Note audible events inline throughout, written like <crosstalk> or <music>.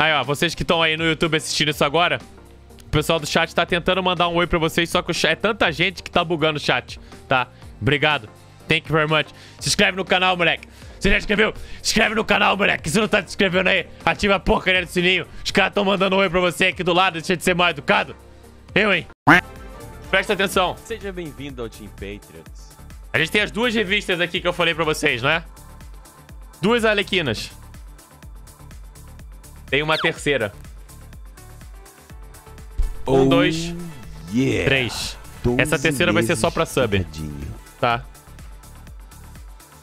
Aí, ó, vocês que estão aí no YouTube assistindo isso agora, o pessoal do chat tá tentando mandar um oi pra vocês, só que chat, é tanta gente que tá bugando o chat, tá? Obrigado. Thank you very much. Se inscreve no canal, moleque. Você já inscreveu? Se inscreve no canal, moleque. Se não tá se inscrevendo aí, ativa a porcaria do sininho. Os caras tão mandando um oi pra você aqui do lado, deixa de ser mal educado. Eu, hein? Presta atenção. Seja bem-vindo ao Team Patriots. A gente tem as duas revistas aqui que eu falei pra vocês, não é? Duas Alequinas. Tem uma terceira. Um, dois, yeah. três. Essa terceira vai ser só pra sub. Tá.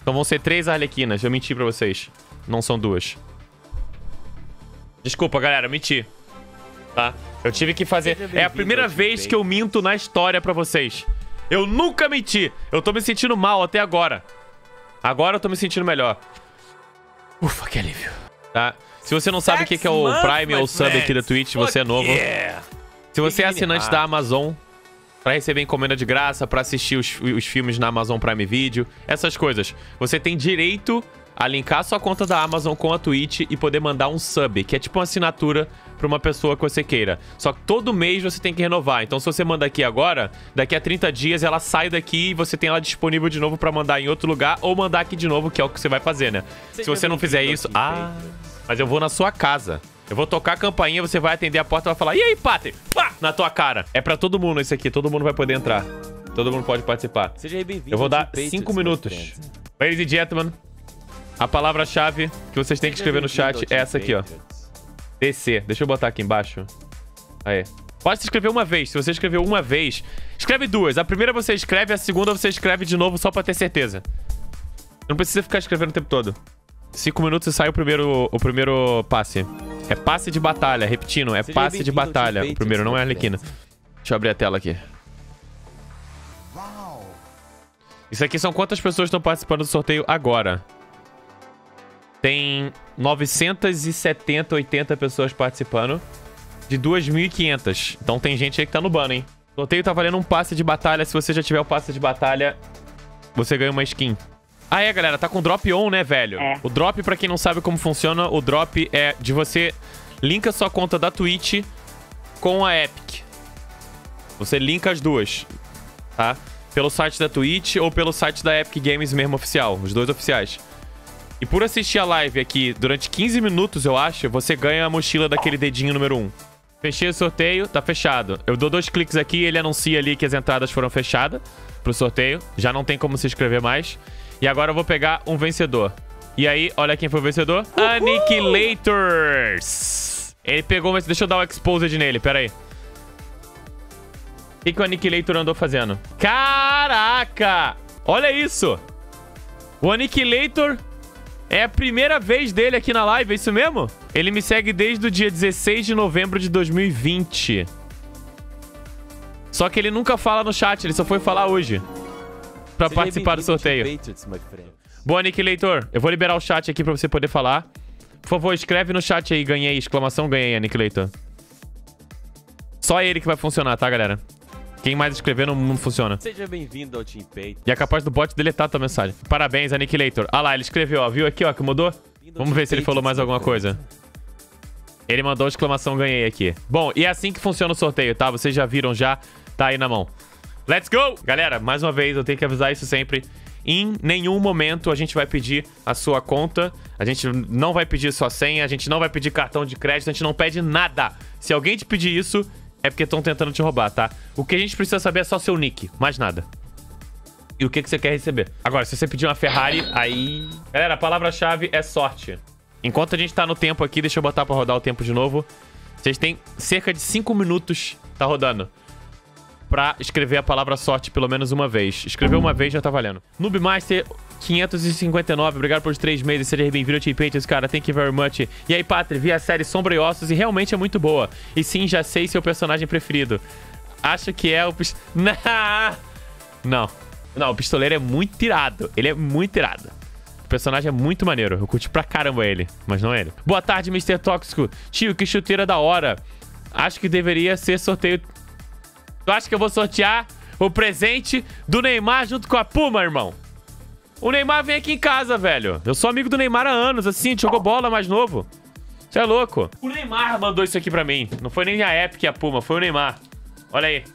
Então vão ser três Arlequinas. Eu menti pra vocês. Não são duas. Desculpa, galera. Eu menti. Tá? Eu tive que fazer... É a primeira vez que eu minto na história pra vocês. Eu nunca menti. Eu tô me sentindo mal até agora. Agora eu tô me sentindo melhor. Ufa, que alívio. Tá? Se você não sabe o que, que é o Prime ou o Sub aqui da Twitch, você é novo. Se você é assinante da Amazon, pra receber encomenda de graça, pra assistir os, os filmes na Amazon Prime Video, essas coisas, você tem direito a linkar sua conta da Amazon com a Twitch e poder mandar um sub, que é tipo uma assinatura pra uma pessoa que você queira. Só que todo mês você tem que renovar. Então se você manda aqui agora, daqui a 30 dias ela sai daqui e você tem ela disponível de novo pra mandar em outro lugar ou mandar aqui de novo, que é o que você vai fazer, né? Se você não fizer isso... Ah, mas eu vou na sua casa. Eu vou tocar a campainha, você vai atender a porta e vai falar E aí, Pater? Pá! Na tua cara. É pra todo mundo esse aqui, todo mundo vai poder entrar. Todo mundo pode participar. Seja bem-vindo. Eu vou dar Team 5 Patriots, minutos. Ladies and gentlemen, a palavra-chave que vocês têm que escrever no chat é essa aqui, ó. DC. Deixa eu botar aqui embaixo. Aí. Pode se escrever uma vez. Se você escreveu uma vez, escreve duas. A primeira você escreve, a segunda você escreve de novo só pra ter certeza. Não precisa ficar escrevendo o tempo todo. Cinco minutos e sai o primeiro, o primeiro passe. É passe de batalha. Repetindo, é Seja passe de batalha. O primeiro, não é Arlequina. Deixa eu abrir a tela aqui. Isso aqui são quantas pessoas estão participando do sorteio agora? Tem 970, 80 pessoas participando de 2.500. Então tem gente aí que tá no ban, hein? O sorteio tá valendo um passe de batalha. Se você já tiver o passe de batalha, você ganha uma skin. Ah, é, galera. Tá com drop on, né, velho? É. O drop, pra quem não sabe como funciona, o drop é de você linka sua conta da Twitch com a Epic. Você linka as duas, tá? Pelo site da Twitch ou pelo site da Epic Games mesmo oficial, os dois oficiais. E por assistir a live aqui durante 15 minutos, eu acho, você ganha a mochila daquele dedinho número 1. Fechei o sorteio, tá fechado. Eu dou dois cliques aqui ele anuncia ali que as entradas foram fechadas pro sorteio. Já não tem como se inscrever mais. E agora eu vou pegar um vencedor. E aí, olha quem foi o vencedor. Annihilators! Ele pegou, mas deixa eu dar o exposed nele, pera aí. O que, que o Annihilator andou fazendo? Caraca! Olha isso! O Annihilator é a primeira vez dele aqui na live, é isso mesmo? Ele me segue desde o dia 16 de novembro de 2020. Só que ele nunca fala no chat, ele só foi falar hoje. Pra participar do sorteio. Patriots. Boa, Aniquilator. Eu vou liberar o chat aqui pra você poder falar. Por favor, escreve no chat aí, ganhei, exclamação, ganhei, Aniquilator. Só ele que vai funcionar, tá, galera? Quem mais escrever não, não funciona. Seja bem-vindo ao Team Patriots. E é capaz do bot deletar tua mensagem. Parabéns, Aniquilator. Ah lá, ele escreveu, ó. Viu aqui, ó, que mudou? Vamos ver se ele falou mais alguma coisa. Ele mandou exclamação ganhei aqui. Bom, e é assim que funciona o sorteio, tá? Vocês já viram já, tá aí na mão. Let's go! Galera, mais uma vez, eu tenho que avisar isso sempre. Em nenhum momento a gente vai pedir a sua conta, a gente não vai pedir sua senha, a gente não vai pedir cartão de crédito, a gente não pede nada. Se alguém te pedir isso, é porque estão tentando te roubar, tá? O que a gente precisa saber é só seu nick, mais nada e o que, que você quer receber. Agora, se você pedir uma Ferrari, aí... Galera, a palavra-chave é sorte. Enquanto a gente tá no tempo aqui, deixa eu botar pra rodar o tempo de novo. Vocês têm cerca de 5 minutos, tá rodando, pra escrever a palavra sorte pelo menos uma vez. Escreveu uma vez, já tá valendo. Noobmaster 559, obrigado por 3 meses, seja bem-vindo ao Patriots, cara, thank you very much. E aí, Patri, vi a série Sombra e Ossos e realmente é muito boa. E sim, já sei seu personagem preferido. Acho que é o... pis- <laughs> Não. Não, o pistoleiro é muito tirado. Ele é muito tirado. O personagem é muito maneiro. Eu curti pra caramba ele, mas não ele. Boa tarde, Mr. Tóxico. Tio, que chuteira da hora. Acho que deveria ser sorteio. Tu acha que eu vou sortear o presente do Neymar junto com a Puma, irmão? O Neymar vem aqui em casa, velho. Eu sou amigo do Neymar há anos, assim, jogou bola mais novo. Você é louco. O Neymar mandou isso aqui pra mim. Não foi nem a Epic e a Puma, foi o Neymar. Olha aí.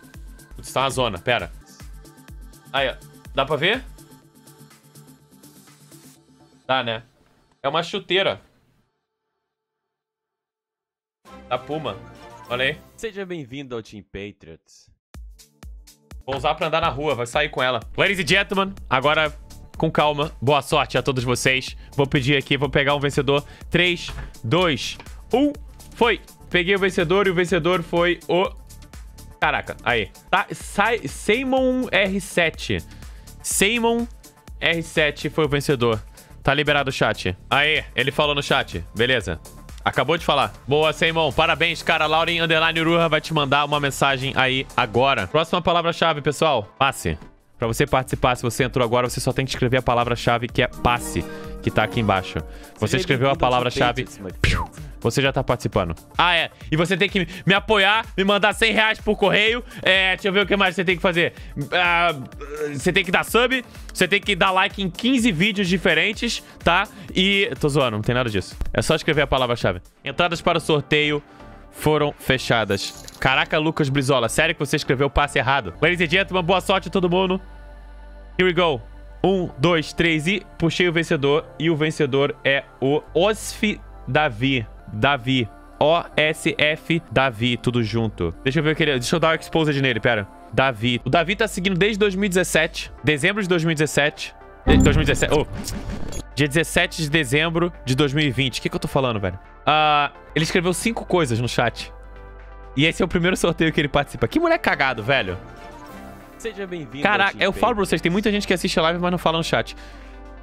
Putz, tá uma zona, pera. Aí, ó. Dá pra ver? Dá, né? É uma chuteira. Da Puma. Olha aí. Seja bem-vindo ao Team Patriots. Vou usar pra andar na rua, vai sair com ela. Ladies and gentlemen, agora com calma. Boa sorte a todos vocês. Vou pedir aqui, vou pegar um vencedor. 3, 2, 1. Foi! Peguei o vencedor e o vencedor foi o... Caraca, aí. Tá, sai, Simon R7. Simon R7 foi o vencedor. Tá liberado o chat. Aí, ele falou no chat. Beleza. Acabou de falar. Boa, Simon. Parabéns, cara. Lauren Underline Uruha vai te mandar uma mensagem aí agora. Próxima palavra-chave, pessoal. Passe. Pra você participar, se você entrou agora, você só tem que escrever a palavra-chave que é passe, que tá aqui embaixo. Você escreveu a palavra-chave, você já tá participando. Ah, é. E você tem que me apoiar, me mandar 100 reais por correio. É, deixa eu ver o que mais você tem que fazer. Ah, você tem que dar sub, você tem que dar like em 15 vídeos diferentes, tá? E... Tô zoando, não tem nada disso. É só escrever a palavra-chave. Entradas para o sorteio foram fechadas. Caraca, Lucas Brizola, sério que você escreveu o passe errado? Ladies and gentlemen, boa sorte a todo mundo. Here we go. Um, dois, três e puxei o vencedor. E o vencedor é o Osf Davi. Davi. O-S-F Davi, tudo junto. Deixa eu ver o que ele... Deixa eu dar o exposed nele, pera. Davi. O Davi tá seguindo desde 2017. Dezembro de 2017. 2017. Oh. Dia 17 de dezembro de 2020. O que, que eu tô falando, velho? Uh, ele escreveu cinco coisas no chat. E esse é o primeiro sorteio que ele participa. Que mulher cagado, velho. Seja bem-vindo. Caraca, eu falo pra vocês, tem muita gente que assiste a live, mas não fala no chat.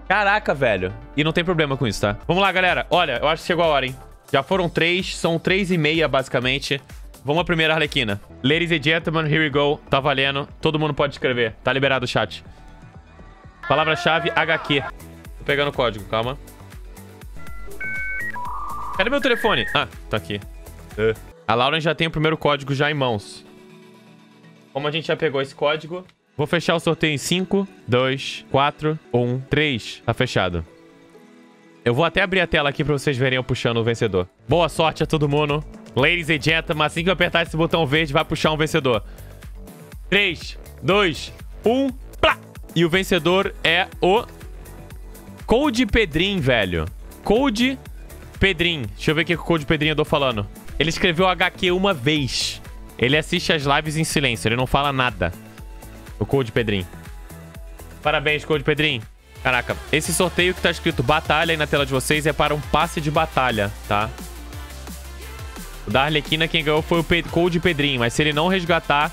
Caraca, velho. E não tem problema com isso, tá? Vamos lá, galera. Olha, eu acho que chegou a hora, hein? Já foram três, são três e meia, basicamente. Vamos à primeira Arlequina. Ladies and gentlemen, here we go. Tá valendo. Todo mundo pode escrever. Tá liberado o chat. Palavra-chave HQ. Tô pegando o código, calma. Cadê meu telefone? Ah, tá aqui. Uh. A Lauren já tem o primeiro código já em mãos. Como a gente já pegou esse código, vou fechar o sorteio em 5, 2, 4, 1, 3. Tá fechado. Eu vou até abrir a tela aqui pra vocês verem eu puxando o vencedor. Boa sorte a todo mundo. Ladies and gentlemen, assim que eu apertar esse botão verde, vai puxar um vencedor. 3, 2, 1, plá! E o vencedor é o... Code Pedrin, velho. Code Pedrin. Deixa eu ver o que o Code Pedrin andou falando. Ele escreveu HQ uma vez. Ele assiste as lives em silêncio, ele não fala nada. O Code Pedrinho. Parabéns, Code Pedrinho. Caraca, esse sorteio que tá escrito batalha aí na tela de vocês é para um passe de batalha, tá? O da Arlequina, quem ganhou foi o Pe Code Pedrinho, mas se ele não resgatar,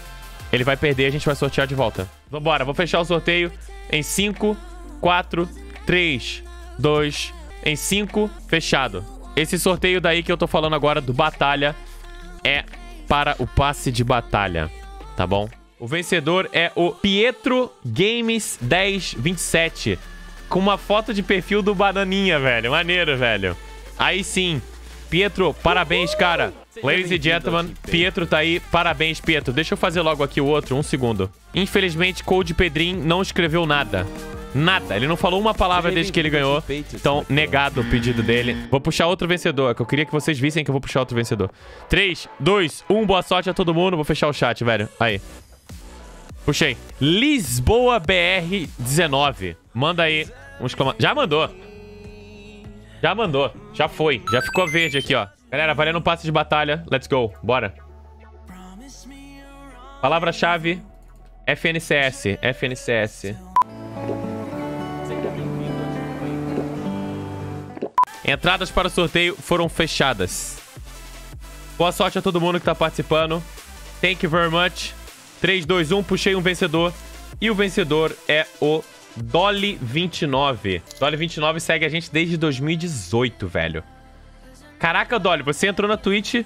ele vai perder a gente vai sortear de volta. Vambora, vou fechar o sorteio em 5, 4, 3, 2, em 5, fechado. Esse sorteio daí que eu tô falando agora do Batalha é para o passe de batalha, tá bom? O vencedor é o Pietro Games 1027, com uma foto de perfil do Bananinha, velho. Maneiro, velho. Aí sim. Pietro, parabéns, cara. Ladies and gentlemen, Pietro tá aí. Parabéns, Pietro. Deixa eu fazer logo aqui o outro, um segundo. Infelizmente, Code Pedrin não escreveu nada. Nada. Ele não falou uma palavra desde que ele ganhou. Então, negado o pedido dele. Vou puxar outro vencedor, que eu queria que vocês vissem que eu vou puxar outro vencedor. 3, 2, 1. Boa sorte a todo mundo. Vou fechar o chat, velho. Aí. Puxei. Lisboa BR 19. Manda aí um exclamação. Já mandou. Já mandou. Já foi. Já ficou verde aqui, ó. Galera, valendo um passe de batalha. Let's go. Bora. Palavra-chave. FNCS. FNCS. Entradas para o sorteio foram fechadas. Boa sorte a todo mundo que está participando. Thank you very much. 3, 2, 1, puxei um vencedor. E o vencedor é o Dolly29. Dolly29 segue a gente desde 2018, velho. Caraca, Dolly, você entrou na Twitch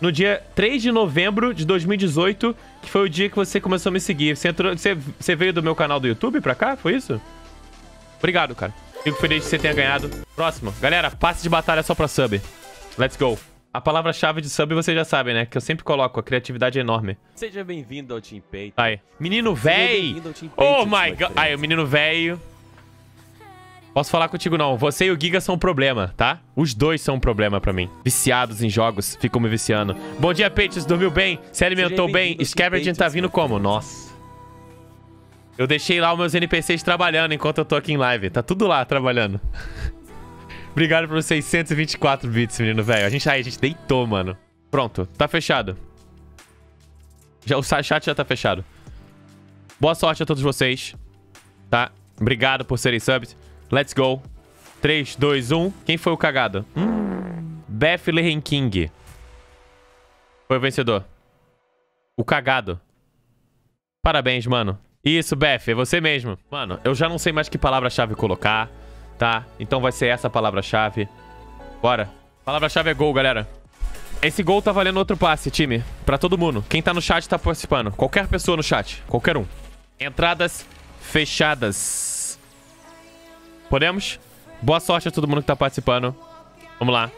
no dia 3 de novembro de 2018, que foi o dia que você começou a me seguir. Você, entrou, você, você veio do meu canal do YouTube pra cá? Foi isso? Obrigado, cara. Fico feliz que você tenha ganhado. Próximo. Galera, passe de batalha só pra sub. Let's go. A palavra-chave de sub vocês já sabem, né? Que eu sempre coloco. A criatividade é enorme. Seja bem-vindo ao Team Pay. Aí. Menino véi. Oh my god. Aí, o menino velho. Posso falar contigo não. Você e o Giga são um problema, tá? Os dois são um problema pra mim. Viciados em jogos, ficam me viciando. Bom dia, Peitos. Dormiu bem? Se alimentou bem? Scavenging tá vindo como? Nossa. Eu deixei lá os meus NPCs trabalhando enquanto eu tô aqui em live. Tá tudo lá trabalhando. <laughs> Obrigado por 624 bits, menino velho. A gente, aí, a gente deitou, mano. Pronto, tá fechado. Já, o chat já tá fechado. Boa sorte a todos vocês. Tá? Obrigado por serem subs. Let's go. 3, 2, 1. Quem foi o cagado? Hum. Bethlehem King. Foi o vencedor. O cagado. Parabéns, mano. Isso, Beth, é você mesmo. Mano, eu já não sei mais que palavra-chave colocar, tá? Então vai ser essa palavra-chave. Bora. Palavra-chave é gol, galera. Esse gol tá valendo outro passe, time. Pra todo mundo. Quem tá no chat tá participando. Qualquer pessoa no chat. Qualquer um. Entradas fechadas. Podemos? Boa sorte a todo mundo que tá participando. Vamos lá.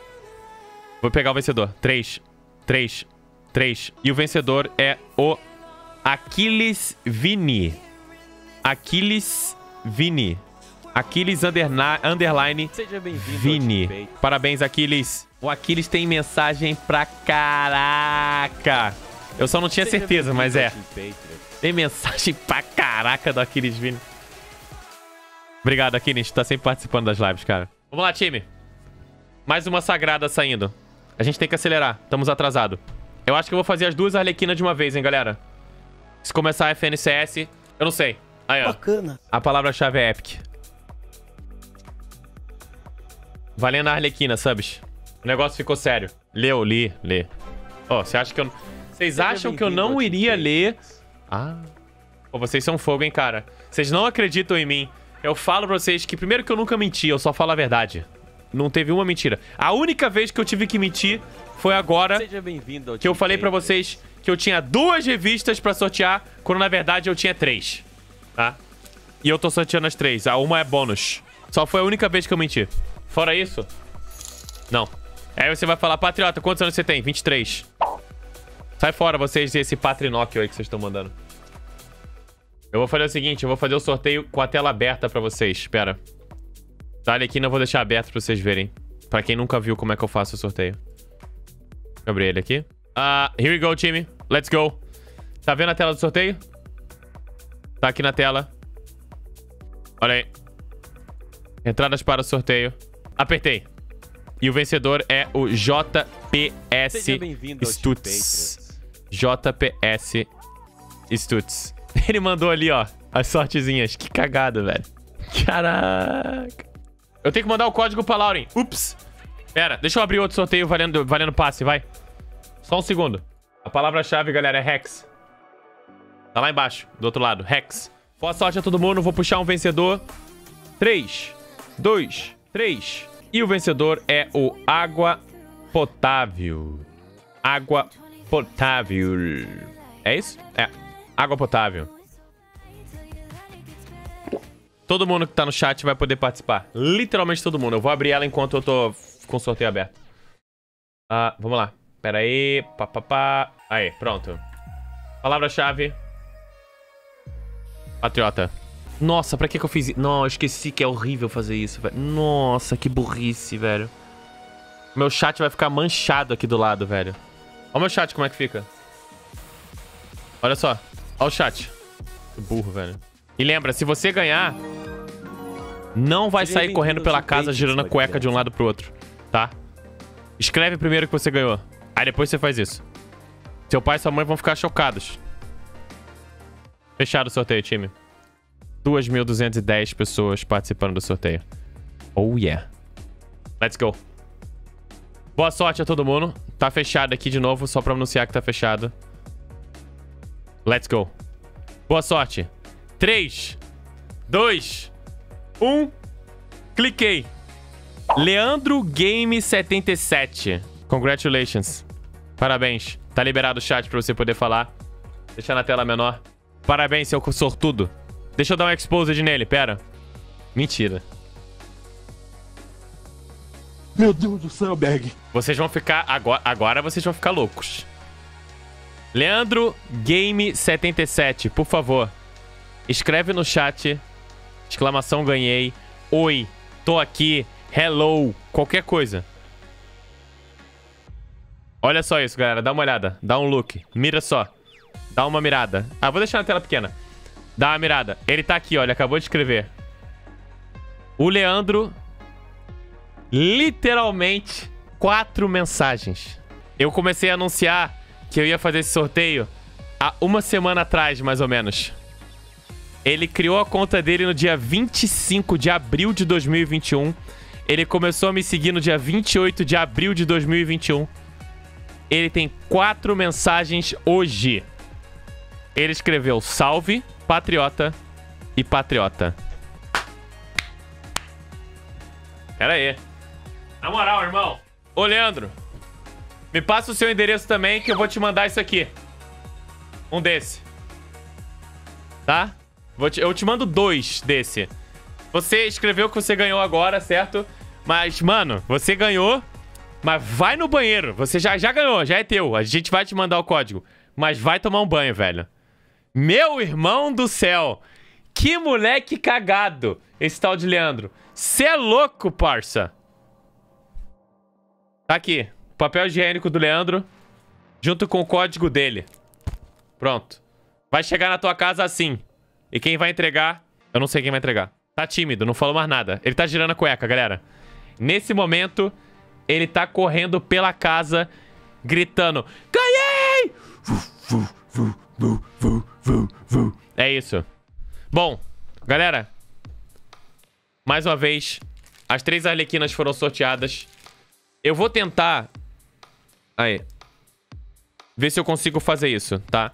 Vou pegar o vencedor. 3, 3, 3. E o vencedor é o Aquiles Vini. Aquiles Vini. Aquiles underline Seja Vini. Parabéns, Aquiles. O Aquiles tem mensagem pra caraca. Eu só não tinha Seja certeza, mas é. Tem mensagem <laughs> pra caraca do Aquiles Vini. Obrigado, Akinis. Tá sempre participando das lives, cara. Vamos lá, time. Mais uma sagrada saindo. A gente tem que acelerar. Estamos atrasados. Eu acho que eu vou fazer as duas arlequinas de uma vez, hein, galera. Se começar a FNCS, eu não sei. Aí, ó. Bacana. A palavra-chave é Epic. Valendo a arlequina, subs. O negócio ficou sério. Leu, li, lê. Ó, oh, você acha que eu... Vocês acham que eu não iria ler... Ah... Pô, vocês são fogo, hein, cara. Vocês não acreditam em mim. Eu falo pra vocês que, primeiro que eu nunca menti, eu só falo a verdade. Não teve uma mentira. A única vez que eu tive que mentir foi agora que eu falei pra vocês que eu tinha duas revistas pra sortear, quando na verdade eu tinha três. Tá? E eu tô sorteando as três. A uma é bônus. Só foi a única vez que eu menti. Fora isso, não. Aí você vai falar, Patriota, quantos anos você tem? 23. Sai fora vocês e esse Patrinóquio aí que vocês estão mandando. Eu vou fazer o seguinte, eu vou fazer o sorteio com a tela aberta pra vocês. Espera. Tá, aqui não vou deixar aberto pra vocês verem. Pra quem nunca viu como é que eu faço o sorteio. Abrir ele aqui. Uh, here we go, time. Let's go. Tá vendo a tela do sorteio? Tá aqui na tela. Olha aí. Entradas para o sorteio. Apertei. E o vencedor é o JPS Stutz. JPS Stutz. <laughs> Ele mandou ali, ó, as sortezinhas. Que cagada, velho. Caraca. Eu tenho que mandar o código pra Lauren. Ups. Pera, deixa eu abrir outro sorteio valendo, valendo passe, vai. Só um segundo. A palavra-chave, galera, é Hex. Tá lá embaixo, do outro lado. Hex. Boa sorte a todo mundo. Vou puxar um vencedor. 3, 2, 3. E o vencedor é o Água Potável. Água Potável. É isso? É. Água potável. Todo mundo que tá no chat vai poder participar. Literalmente todo mundo. Eu vou abrir ela enquanto eu tô com o sorteio aberto. Ah, vamos lá. Pera aí. Pá, pá, pá. Aí, pronto. Palavra-chave. Patriota. Nossa, pra que que eu fiz isso? Não, eu esqueci que é horrível fazer isso, velho. Nossa, que burrice, velho. Meu chat vai ficar manchado aqui do lado, velho. Olha o meu chat como é que fica. Olha só. Olha o chat. Que burro, velho. E lembra, se você ganhar, não vai sair correndo pela casa girando a cueca de um lado pro outro, tá? Escreve primeiro que você ganhou. Aí depois você faz isso. Seu pai e sua mãe vão ficar chocados. Fechado o sorteio, time. 2.210 pessoas participando do sorteio. Oh, yeah. Let's go. Boa sorte a todo mundo. Tá fechado aqui de novo, só pra anunciar que tá fechado. Let's go. Boa sorte. 3, 2, 1. Cliquei. Leandro Game 77. Congratulations. Parabéns. Tá liberado o chat pra você poder falar. Deixa na tela menor. Parabéns, seu sortudo. Deixa eu dar um exposed nele, pera. Mentira. Meu Deus do céu, Berg. Vocês vão ficar... Agora, agora vocês vão ficar loucos. Leandro Game 77, por favor. Escreve no chat. Exclamação ganhei. Oi. tô aqui, hello, qualquer coisa. Olha só isso, galera. Dá uma olhada. Dá um look. Mira só. Dá uma mirada. Ah, vou deixar na tela pequena. Dá uma mirada. Ele tá aqui, olha. Acabou de escrever. O Leandro... Literalmente, quatro mensagens. Eu comecei a anunciar que eu ia fazer esse sorteio há uma semana atrás, mais ou menos. Ele criou a conta dele no dia 25 de abril de 2021. Ele começou a me seguir no dia 28 de abril de 2021. Ele tem quatro mensagens hoje. Ele escreveu salve, patriota e patriota. Pera aí. Na moral, irmão. Ô, Leandro. Me passa o seu endereço também que eu vou te mandar isso aqui. Um desse. Tá? Te, eu te mando dois desse. Você escreveu que você ganhou agora, certo? Mas, mano, você ganhou mas vai no banheiro. Você já, já ganhou, já é teu. A gente vai te mandar o código. Mas vai tomar um banho, velho. Meu irmão do céu. Que moleque cagado. Esse tal de Leandro. Cê é louco, parça. Tá aqui. Papel higiênico do Leandro. Junto com o código dele. Pronto. Vai chegar na tua casa assim. E quem vai entregar... Eu não sei quem vai entregar. Tá tímido, não falou mais nada. Ele tá girando a cueca, galera. Nesse momento... Ele tá correndo pela casa, gritando: Ganhei! É isso. Bom, galera. Mais uma vez, as três arlequinas foram sorteadas. Eu vou tentar... Aí. Ver se eu consigo fazer isso, tá?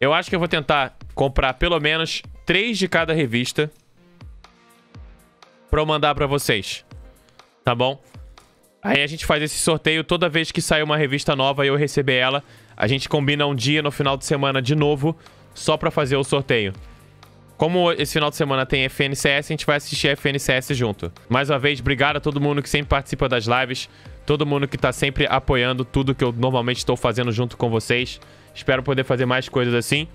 Eu acho que eu vou tentar comprar pelo menos três de cada revista. Pra eu mandar pra vocês. Tá bom? Aí a gente faz esse sorteio toda vez que sair uma revista nova e eu receber ela. A gente combina um dia no final de semana de novo, só pra fazer o sorteio. Como esse final de semana tem FNCS, a gente vai assistir a FNCS junto. Mais uma vez, obrigado a todo mundo que sempre participa das lives. Todo mundo que tá sempre apoiando tudo que eu normalmente estou fazendo junto com vocês. Espero poder fazer mais coisas assim.